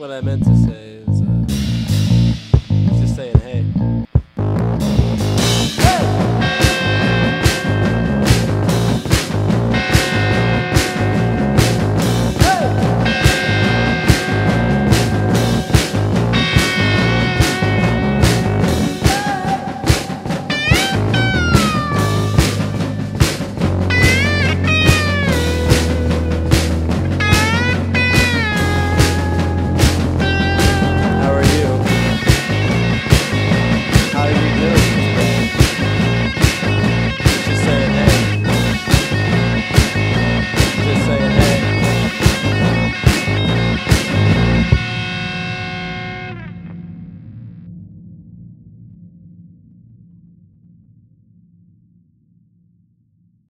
what I meant to say.